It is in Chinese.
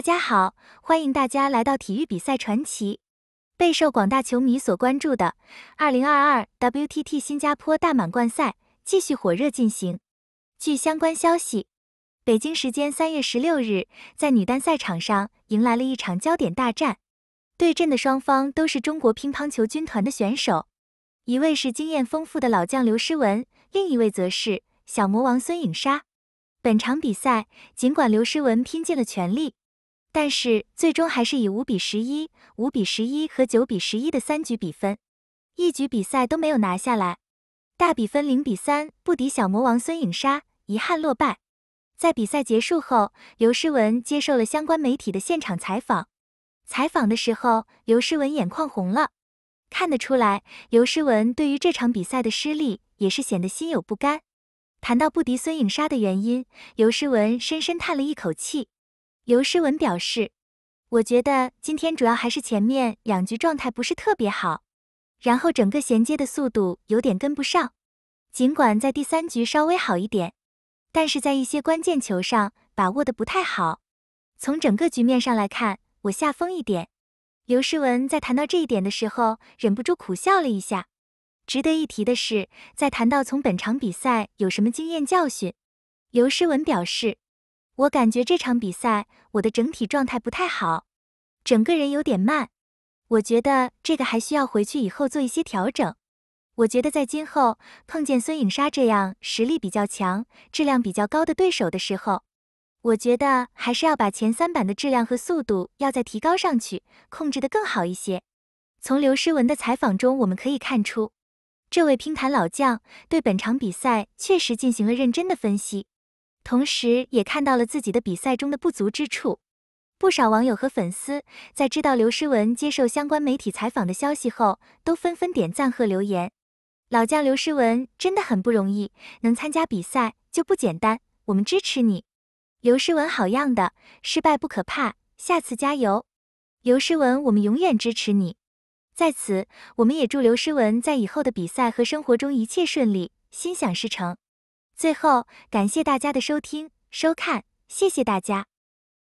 大家好，欢迎大家来到体育比赛传奇。备受广大球迷所关注的2022 WTT 新加坡大满贯赛继续火热进行。据相关消息，北京时间3月16日，在女单赛场上迎来了一场焦点大战。对阵的双方都是中国乒乓球军团的选手，一位是经验丰富的老将刘诗雯，另一位则是小魔王孙颖莎。本场比赛，尽管刘诗雯拼尽了全力。但是最终还是以五比十一、五比十一和九比十一的三局比分，一局比赛都没有拿下来，大比分零比三不敌小魔王孙颖莎，遗憾落败。在比赛结束后，刘诗雯接受了相关媒体的现场采访。采访的时候，刘诗雯眼眶红了，看得出来，刘诗雯对于这场比赛的失利也是显得心有不甘。谈到不敌孙颖莎的原因，刘诗雯深深叹了一口气。刘诗雯表示：“我觉得今天主要还是前面两局状态不是特别好，然后整个衔接的速度有点跟不上。尽管在第三局稍微好一点，但是在一些关键球上把握的不太好。从整个局面上来看，我下风一点。”刘诗雯在谈到这一点的时候，忍不住苦笑了一下。值得一提的是，在谈到从本场比赛有什么经验教训，刘诗雯表示。我感觉这场比赛我的整体状态不太好，整个人有点慢。我觉得这个还需要回去以后做一些调整。我觉得在今后碰见孙颖莎这样实力比较强、质量比较高的对手的时候，我觉得还是要把前三板的质量和速度要再提高上去，控制的更好一些。从刘诗雯的采访中，我们可以看出，这位乒坛老将对本场比赛确实进行了认真的分析。同时，也看到了自己的比赛中的不足之处。不少网友和粉丝在知道刘诗雯接受相关媒体采访的消息后，都纷纷点赞和留言。老将刘诗雯真的很不容易，能参加比赛就不简单，我们支持你，刘诗雯好样的，失败不可怕，下次加油，刘诗雯，我们永远支持你。在此，我们也祝刘诗雯在以后的比赛和生活中一切顺利，心想事成。最后，感谢大家的收听、收看，谢谢大家。